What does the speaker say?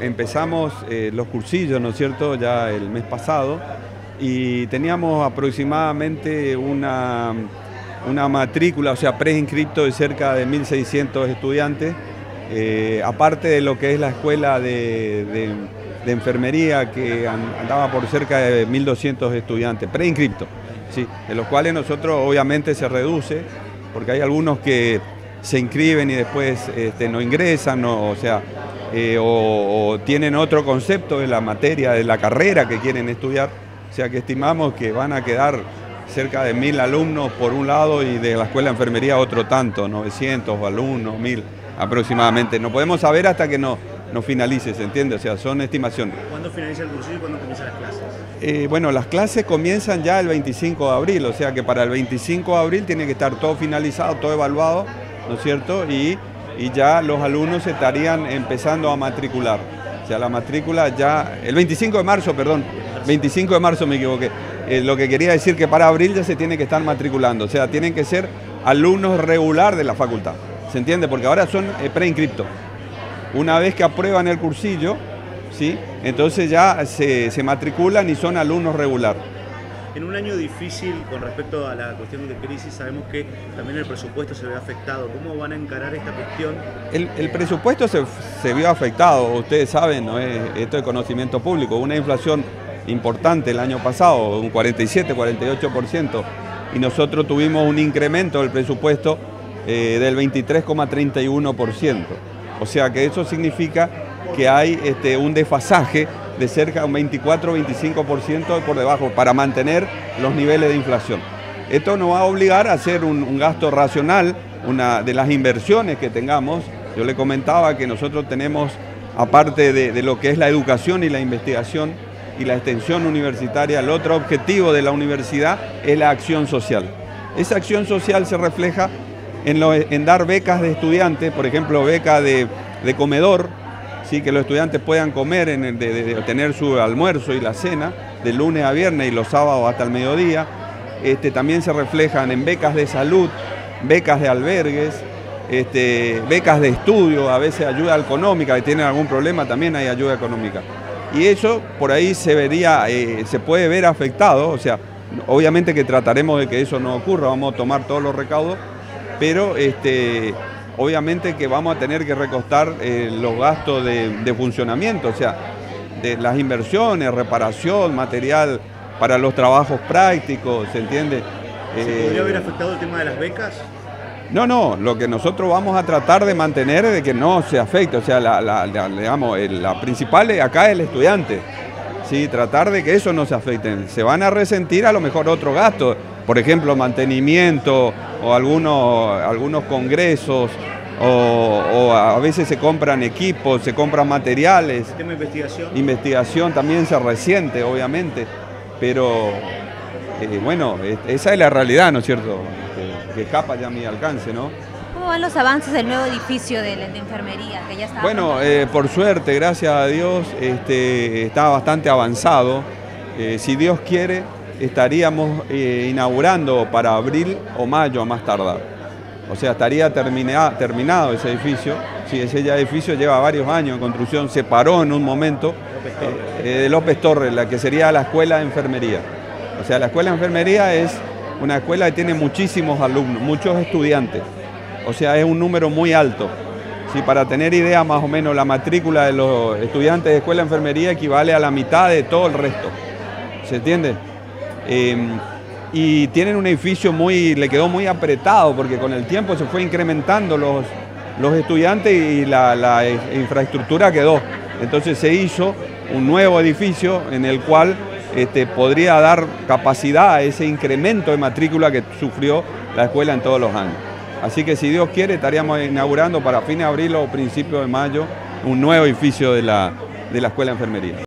Empezamos eh, los cursillos, ¿no es cierto?, ya el mes pasado y teníamos aproximadamente una, una matrícula, o sea, preinscripto de cerca de 1.600 estudiantes, eh, aparte de lo que es la escuela de, enfermería que andaba por cerca de 1.200 estudiantes, preinscripto, ¿sí? de los cuales nosotros obviamente se reduce, porque hay algunos que se inscriben y después este, no ingresan, o sea, eh, o, tienen otro concepto de la materia, de la carrera que quieren estudiar. O sea que estimamos que van a quedar cerca de mil alumnos por un lado y de la escuela de enfermería otro tanto, 900 alumnos, mil aproximadamente. No podemos saber hasta que no, no finalice, ¿se entiende? O sea, son estimaciones. ¿Cuándo finaliza el curso y cuándo comienzan las clases? Eh, bueno, las clases comienzan ya el 25 de abril, o sea que para el 25 de abril tiene que estar todo finalizado, todo evaluado, ¿no es cierto? Y y ya los alumnos estarían empezando a matricular. O sea, la matrícula ya, el 25 de marzo, perdón, 25 de marzo me equivoqué. Eh, lo que quería decir que para abril ya se tiene que estar matriculando, o sea, tienen que ser alumnos regular de la facultad. ¿Se entiende? Porque ahora son eh, preinscriptos. Una vez que aprueban el cursillo, ¿sí? entonces ya se, se matriculan y son alumnos regular. En un año difícil con respecto a la cuestión de crisis, sabemos que también el presupuesto se ve afectado. ¿Cómo van a encarar esta cuestión? El, presupuesto se, vio afectado, ustedes saben, ¿no? esto es conocimiento público, una inflación importante el año pasado, un 47, 48%, y nosotros tuvimos un incremento del presupuesto eh, del 23,31%. O sea que eso significa que hay este, un desfasaje de cerca de un 24-25% por debajo para mantener los niveles de inflación. Esto nos va a obligar a hacer un, gasto racional, una de las inversiones que tengamos. Yo le comentaba que nosotros tenemos, aparte de, lo que es la educación y la investigación y la extensión universitaria, el otro objetivo de la universidad es la acción social. Esa acción social se refleja en, dar becas de estudiantes, por ejemplo, beca de comedor, ¿sí? que los estudiantes puedan comer, en de, tener su almuerzo y la cena, de lunes a viernes y los sábados hasta el mediodía. Este, también se reflejan en becas de salud, becas de albergues, este, becas de estudio, a veces ayuda económica, si tienen algún problema también hay ayuda económica. Y eso por ahí se vería, eh, se puede ver afectado, o sea, obviamente que trataremos de que eso no ocurra, vamos a tomar todos los recaudos, pero este, obviamente que vamos a tener que recostar eh, los gastos de, funcionamiento, o sea, de las inversiones, reparación, material para los trabajos prácticos, ¿se entiende? ¿Se podría haber afectado el tema de las becas? No, no, lo que nosotros vamos a tratar de mantener es de que no se afecte, o sea, la, digamos, la principal acá es el estudiante, ¿sí? tratar de que eso no se afecte. Se van a resentir a lo mejor otros gastos, por ejemplo, mantenimiento o algunos, algunos congresos, o, a veces se compran equipos, se compran materiales. ¿Tema investigación? Investigación también se resiente, obviamente, pero eh, bueno, esa es la realidad, ¿no es cierto? Que, escapa ya a mi alcance, ¿no? ¿Cómo van los avances del nuevo edificio de, enfermería que ya está? Bueno, eh, por suerte, gracias a Dios, este, está bastante avanzado. Eh, si Dios quiere, estaríamos eh, inaugurando para abril o mayo a más tardar. O sea, estaría terminado ese edificio. Sí, ese edificio lleva varios años en construcción, se paró en un momento eh, de López Torres, la que sería la escuela de enfermería. O sea, la escuela de enfermería es una escuela que tiene muchísimos alumnos, muchos estudiantes. O sea, es un número muy alto. Sí, para tener idea, más o menos la matrícula de los estudiantes de escuela de enfermería equivale a la mitad de todo el resto. ¿Se entiende? Em, y tienen un edificio muy, le quedó muy apretado porque con el tiempo se fue incrementando los, los estudiantes y la, infraestructura quedó. Entonces se hizo un nuevo edificio en el cual este, podría dar capacidad a ese incremento de matrícula que sufrió la escuela en todos los años. Así que si Dios quiere estaríamos inaugurando para fines de abril o principios de mayo un nuevo edificio de la, de la Escuela de Enfermería.